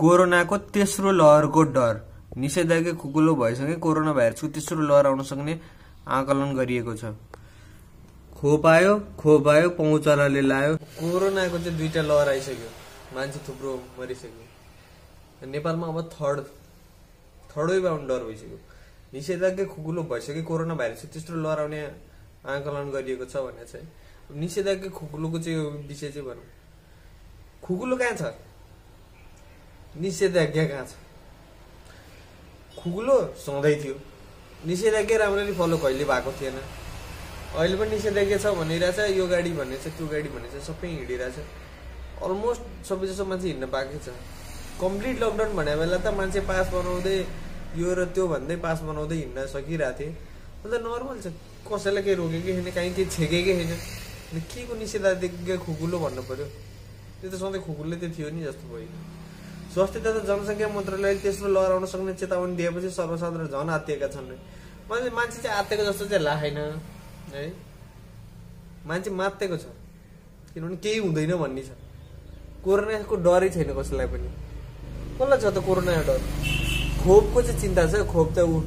कोरोनाको तेस्रो लहरको डर। निषेधाज्ञा खुकुलो भएसँगै कोरोना भाइरसको तेस्रो लहर आउन सक्ने आकलन गरिएको छ। खोप आयो खोप आयो पहुँचलाले लायो। कोरोनाको चाहिँ दुईटा लहर आइसक्यो। मान्छे थुप्रो मरिसक्यो। नेपालमा अब थर्ड थर्ड वेभ आउने डर भइसक्यो। निषेधाज्ञा खुकुलो भइसक्यो कोरोना भाइरसको तेस्रो लहर आउने आकलन गरिएको छ भने चाहिँ। निषेधाज्ञा खुकुलोको चाहिँ यो विषय चाहिँ भनौँ। खुकुलो कहाँ छ? निषेधाज्ञा कहाँ छ? खुकुलो सधैँ थियो। निषेधाज्ञा राम्ररी फलो कहिले भएको थिएन। अहिले पनि निषेधाज्ञा छ भनिरहेछ यो गाडी भन्ने छ त्यो गाडी भन्ने छ सबै हिँडिरहेछ। अलमोस्ट सबै जसो मान्छे हिँड्न पाएकै छ। कम्प्लिट लकडाउन भने बेला त मान्छे पास बनाउँदै यो र त्यो भन्दै पास बनाउँदै हिँड्न सकिरहेको थिए। अन्त नर्मल छ। कसैलाई केही रोकेकै छैन कहीँ केही छेकेकै छैन। के को निषेधाज्ञा खुकुलो भन्नु पर्यो? त्यो त सधैँ खुकुलै त थियो नि जस्तो भयो स्वास्थ्य तथा जनसङ्ख्या मन्त्रालयले तेस्रो लहर आउन सक्ने चेतावनी दिएपछि सर्वसाधारण झन आत्तिएका छन्। मान्छे मान्छे चाहिँ आत्तिएको जस्तो चाहिँ लागेन है? मान्छे मात्तेको छ। किनभने केही हुँदैन भन्ने छ। कोरोनाको डरै छैन कसैलाई पनि। कसलाई छ त कोरोनाको डर? खोपको चाहिँ चिन्ता छ। खोप त ऊ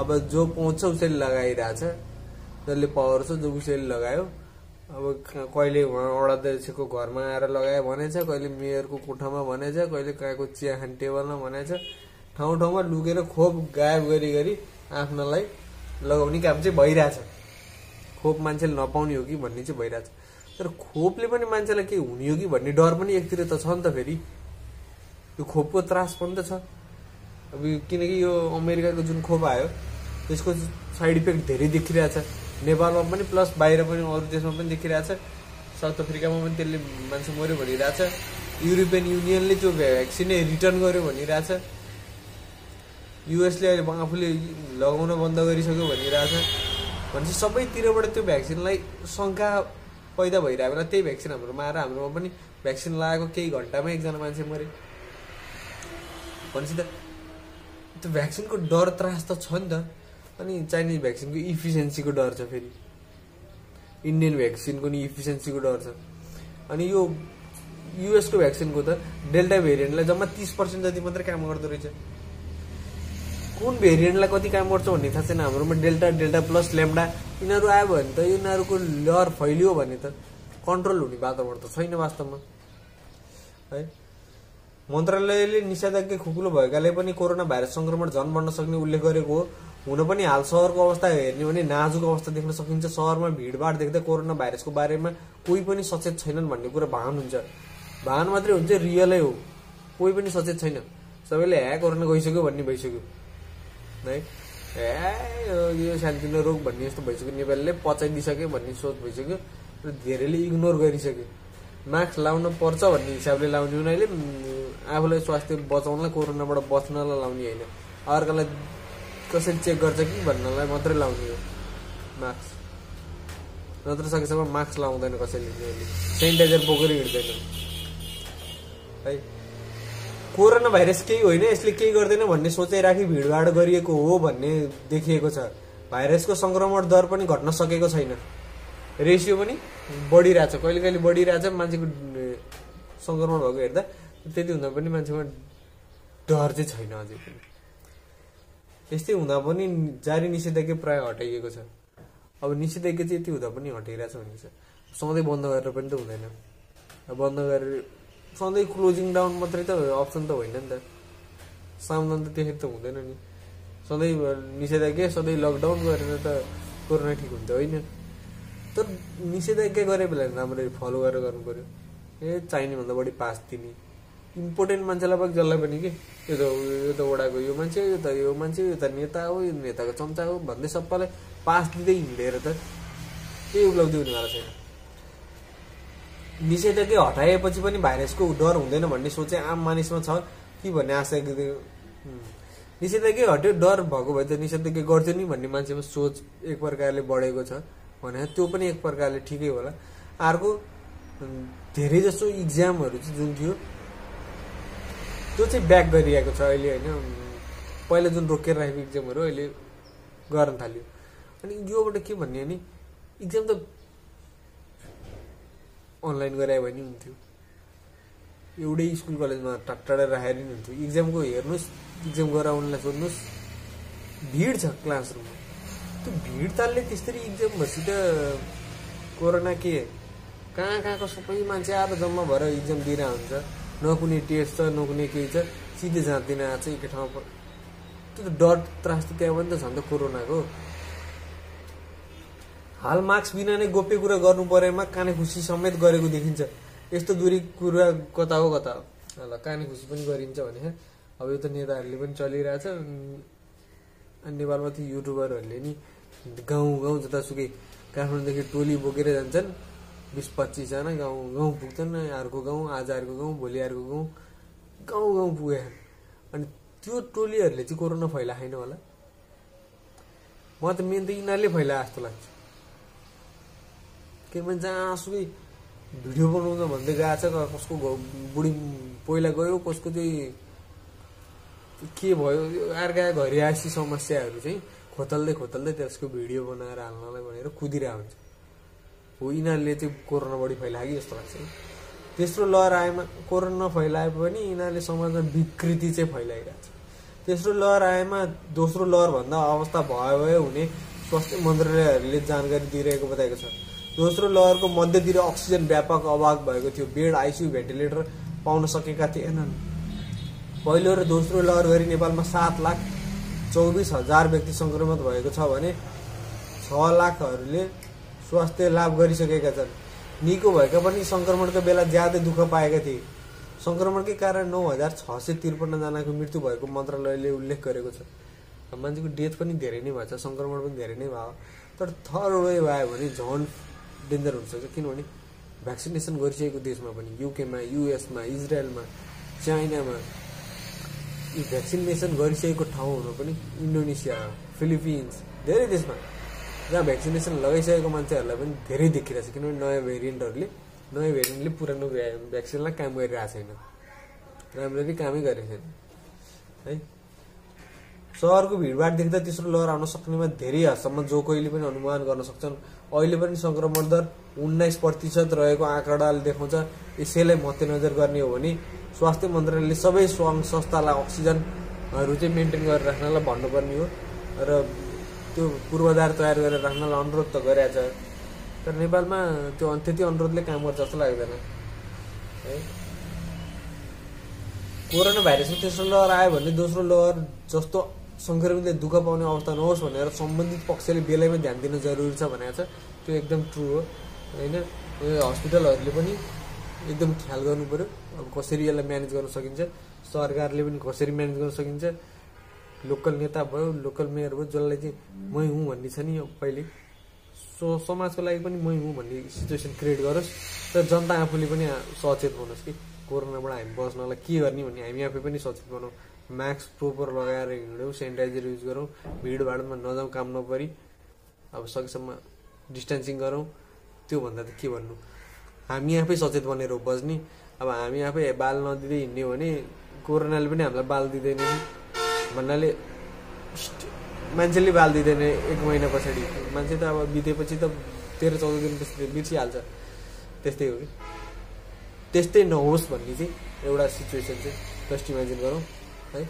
अब जो पाउँछ उसैले लगाइरहेछ। जसले पावर जो उसैले लगायो। अब कहिले अध्यक्षको घरमा आएर लगायो भनेछ कहिले मेयरको कोठामा भनेछ कहिले कहाँको चिया खाने टेबलमा भनेछ ठाउँ ठाउँमा लुकेर खोप गायब गरी गरी आफ्नोलाई लगाउने काम चाहिँ भइरहेछ। खोप मान्छेले नपाउने हो कि भन्ने चाहिँ भइरहेछ। तर खोपले पनि मान्छेलाई केही हुने हो कि भन्ने डर पनि एकतिर त छ नि त फेरि। यो खोपको त्रास पनि त छ। अब किनकि यो अमेरिकाको जुन खोप आयो त्यसको साइड इफेक्ट धेरै देखिरहेछ। नेपालमा पनि प्लस बाहिर पनि अरू देशमा पनि देखिरहेछ साउथ अफ्रिकामा पनि त्यसले मान्छे मऱ्यो भनिरहेछ युरोपियन युनियनले त्यो भ्याक्सिनै रिटर्न गर्यो भनिरहेछ युएसले अहिले आफूले लगाउन बन्द गरिसक्यो भनिरहेछ भनेपछि सबैतिरबाट त्यो भ्याक्सिनलाई शङ्का पैदा भइरहेको बेला त्यही भ्याक्सिन हाम्रोमा आएर हाम्रोमा पनि भ्याक्सिन लगाएको केही घन्टामा एकजना मान्छे मरे। भनेपछि त त्यो भ्याक्सिनको डर त्रास त छ नि त। अनि चाइनिज भ्याक्सिनको इफिसियन्सीको डर छ फेरि। इन्डियन भ्याक्सिनको नि इफिसियन्सीको डर छ। अनि यो युएसको भ्याक्सिनको त डेल्टा भेरिएन्टलाई जम्मा तिस पर्सेन्ट जति मात्रै काम गर्दो रहेछ। कुन भेरिएन्टलाई कति काम गर्छ भन्ने थाहा छैन हाम्रोमा डेल्टा डेल्टा प्लस ल्याम्डा। यिनीहरू आयो भने त यिनीहरूको लहर फैलियो भने त कन्ट्रोल हुने वातावरण त छैन वास्तवमा। है? मन्त्रालयले निषेधाज्ञा खुकुलो भएकाले पनि कोरोना भाइरस सङ्क्रमण झन बढ्न सक्ने उल्लेख गरेको हो। हुन पनि हाल सहरको अवस्था हेर्ने भने नाजुक अवस्था देख्न सकिन्छ। सहरमा भिडभाड देख्दा कोरोना भाइरसको बारेमा कोही पनि सचेत छैनन् भन्ने कुरा भान हुन्छ। भान मात्रै हुन्छ रियलै हो। कोही पनि सचेत छैन। सबैले ह्या कोरोना गइसक्यो भन्ने भइसक्यो। है? ए यो सानोतिनो रोग भन्ने जस्तो भइसक्यो। नेपालीले पचाइदिइसक्यो भन्ने सोच भइसक्यो र धेरैले इग्नोर गरिसक्यो। मास्क लाउन पर्छ भन्ने हिसाबले लाउने उनीहरूले आफूलाई स्वास्थ्य बचाउनलाई कोरोनाबाट बच्नलाई लाउने होइन। अर्कालाई कसरी चेक गर्छ कि भन्नलाई मात्रै लाउने हो। मास्क नत्र सकेसम्म मास्क लाउँदैन कसैले सेनिटाइजर बोकेर हिँड्दैन। है? कोरोना भाइरस केही होइन यसले केही गर्दैन भन्ने सोचाइ राखी भिडभाड गरिएको हो भन्ने देखिएको छ। भाइरसको सङ्क्रमण दर पनि घट्न सकेको छैन। रेसियो पनि बढिरहेछ। कहिले कहिले बढिरहेछ। मान्छेको सङ्क्रमण भएको हेर्दा त्यति हुँदा पनि मान्छेमा डर चाहिँ छैन अझै पनि। यस्तै हुँदा पनि जारी निषेधाज्ञा प्रायः हटाइएको छ। अब निषेधाज्ञा चाहिँ यति हुँदा पनि हटाइरहेछ भन्ने छ। सधैँ बन्द गरेर पनि त हुँदैन। बन्द गरेर सधैँ क्लोजिङ डाउन मात्रै त अप्सन त होइन नि त। सावधान त त्यसरी त हुँदैन नि। सधैँ निषेधाज्ञा सधैँ लकडाउन गरेर त कोरोना ठिक हुन्छ होइन। तर निषेधाज्ञा गरे बेला राम्ररी फलो गरेर गर्नु पऱ्यो ए चाहिने भन्दा बढी पास दिने। इम्पोर्टेन्ट मान्छेलाई पनि जसलाई पनि कि यो त यो त वडाको यो मान्छे यो त यो मान्छे यो त नेता हो यो नेताको चम्चा हो भन्दै सबैलाई पास दिँदै हिँडेर त केही उपलब्धि हुनेवाला छैन। निषेधाज्ञा हटाएपछि पनि भाइरसको डर हुँदैन भन्ने सोच आम मानिसमा छ कि भन्ने आशा निषेधाज्ञा हट्यो डर भएको भए त निषेधाज्ञा गर्थ्यो नि भन्ने मान्छेमा सोच एक प्रकारले बढेको छ भने त्यो पनि एक प्रकारले ठिकै होला। अर्को धेरै जसो इक्जामहरू चाहिँ जुन थियो त्यो चाहिँ ब्याक गरिरहेको छ अहिले होइन। पहिला जुन रोकेर राखेको इक्जामहरू अहिले गर्न थाल्यो। अनि योबाट के भन्ने नि इक्जाम त अनलाइन गरायो भने हुन्थ्यो। एउटै स्कुल कलेजमा टाढा राखेर नि हुन्थ्यो। इक्जामको हेर्नुहोस् इक्जाम गराउनलाई सोध्नुहोस् भिड छ क्लासरुममा। त्यो भिड तालले त्यसरी इक्जाम भएपछि त कोरोना के? कहाँ कहाँको सबै मान्छे आएर जम्मा भएर इक्जाम दिएर हुन्छ न कुनै टेस्ट छ न कुनै केही छ सिधै जाँदैन आएको छ एकै ठाउँमा प- त्यो त डर त्रास त त्यहाँ पनि त छ त कोरोनाको। हाल मास्क बिना नै गोप्य कुरा गर्नु परेमा काने खुसी समेत गरेको देखिन्छ। यस्तो दूरी कुरा कता हो कता हो? ल काने खुसी पनि गरिन्छ भने अब यो त नेताहरूले पनि चलिरहेछ। अनि नेपालमा त युट्युबरहरूले नि गाउँ गाउँ जतासुकै काठमाडौँदेखि टोली बोकेर जान्छन्। बिस पच्चिसजना गाउँ गाउँ पुग्छन् अर्को गाउँ आज अर्को गाउँ भोलि अर्को गाउँ गाउँ गाउँ पुगे। अनि त्यो टोलीहरूले चाहिँ कोरोना फैलाएन होला। म त मेन त यिनीहरूले फैलाए जस्तो लाग्छ। किनभने जहाँसुकै भिडियो बनाउँदा भन्दै गएको छ कसको बुढी पहिला गयो कसको चाहिँ के भयो अर्का घरियासी समस्याहरू चाहिँ खोतल्दै खोतल्दै त्यसको भिडियो बनाएर हाल्नलाई भनेर कुदिरहेको हुन्छ। हो यिनीहरूले चाहिँ कोरोना बढी फैलायो कि जस्तो लाग्छ। तेस्रो लहर आएमा कोरोना फैलाए पनि यिनीहरूले समाजमा विकृति चाहिँ फैलाइरहेको छ तेस्रो लहर आएमा दोस्रो लहरभन्दा अवस्था भयो भयो हुने स्वास्थ्य मन्त्रालयहरूले जानकारी दिइरहेको बताएको छ। दोस्रो लहरको मध्यतिर अक्सिजन व्यापक अभाव भएको थियो। बेड आइसियु भेन्टिलेटर पाउन सकेका थिएनन्। पहिलो र दोस्रो लहर गरी नेपालमा सात लाख चौबिस हजार व्यक्ति सङ्क्रमित भएको छ भने छ लाखहरूले स्वास्थ्य लाभ गरिसकेका छन्। निको भएका पनि सङ्क्रमणको बेला ज्यादै दुःख पाएका थिए। सङ्क्रमणकै कारण नौ हजार छ सय त्रिपन्नजनाको मृत्यु भएको मन्त्रालयले उल्लेख गरेको छ। मान्छेको डेथ पनि धेरै नै भएको छ सङ्क्रमण पनि धेरै नै भयो। तर थर्ड वेभ आयो भने झन् डेन्जर हुनसक्छ किनभने भ्याक्सिनेसन गरिसकेको देशमा पनि युकेमा युएसमा इजरायलमा चाइनामा यी भ्याक्सिनेसन गरिसकेको ठाउँहरू पनि इन्डोनेसिया फिलिपिन्स धेरै देशमा जहाँ भ्याक्सिनेसन लगाइसकेको मान्छेहरूलाई पनि धेरै देखिरहेको छ किनभने नयाँ भेरिएन्टहरूले नयाँ भेरिएन्टले पुरानो भ्या- भ्याक्सिनलाई काम गरिरहेको छैन राम्ररी कामै गरेको छैन है सहरको भिडभाड देख्दा तेस्रो लहर आउन सक्नेमा धेरै हदसम्म जो कोहीले पनि अनुमान गर्न सक्छन् अहिले पनि सङ्क्रमण दर उन्नाइस प्रतिशत रहेको आँकडाले देखाउँछ यसैलाई मध्यनजर गर्ने हो भने स्वास्थ्य मन्त्रालयले सबै सङ्घ संस्थालाई अक्सिजनहरू चाहिँ मेन्टेन गरेर राख्नलाई भन्नुपर्ने हो र त्यो पूर्वाधार तयार गरेर राख्नलाई अनुरोध त गरिरहेछ तर नेपालमा त्यो त्यति अनुरोधले काम गर्छ जस्तो लाग्दैन। है? कोरोना भाइरसको तेस्रो लहर आयो भने दोस्रो लहर जस्तो सङ्क्रमितले दुःख पाउने अवस्था नहोस् भनेर सम्बन्धित पक्षले बेलैमा ध्यान दिन जरुरी छ भनेको छ। त्यो एकदम ट्रु हो। होइन? हस्पिटलहरूले पनि एकदम ख्याल गर्नु पऱ्यो अब कसरी यसलाई म्यानेज गर्न सकिन्छ? सरकारले पनि कसरी म्यानेज गर्न सकिन्छ? लोकल नेता भयो लोकल मेयर भयो जसलाई चाहिँ मै हुँ भन्ने छ नि पहिले। सो समाजको लागि पनि मै हुँ भन्ने सिचुएसन क्रिएट गरोस् र जनता आफूले पनि सचेत हुनुहोस् कि। कोरोनाबाट हामी बस्नलाई के गर्ने भन्ने हामी आफै पनि सचेत बनाउँ मास्क प्रोपर लगाएर हिँडौँ सेनिटाइजर युज गरौँ भिडभाडमा नजाउँ काम नपरी अब सकेसम्म डिस्टेन्सिङ गरौँ। त्योभन्दा त के भन्नु? हामी आफै सचेत बनेर हो बस्ने अब हामी आफै बाल नदिँदै हिँड्ने भने कोरोनाले पनि हामीलाई बाल दिँदैन भन्नाले मान्छेले बाल दिँदैन एक महिना पछाडि। मान्छे त अब बितेपछि त तेह्र चौध दिनपछि बिर्सिहाल्छ। त्यस्तै हो कि? त्यस्तै नहोस् भन्ने चाहिँ एउटा सिचुएसन चाहिँ जस्ट इमेजिन गरौँ है।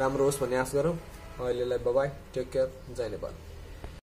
राम्रो होस् भन्ने आश गरौँ। अहिलेलाई बबाई टेक केयर जय नेपाल।